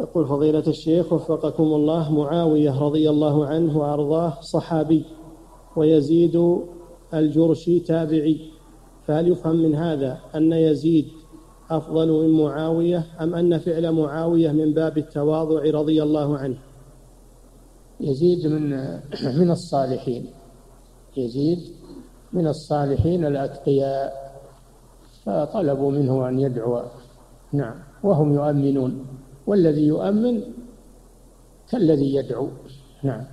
يقول فضيلة الشيخ وفقكم الله معاوية رضي الله عنه وأرضاه صحابي ويزيد الجرشي تابعي فهل يفهم من هذا أن يزيد أفضل من معاوية أم أن فعل معاوية من باب التواضع رضي الله عنه؟ يزيد من من الصالحين يزيد من الصالحين الأتقياء فطلبوا منه أن يدعو نعم وهم يؤمنون. والذي يؤمن كالذي يدعو. نعم.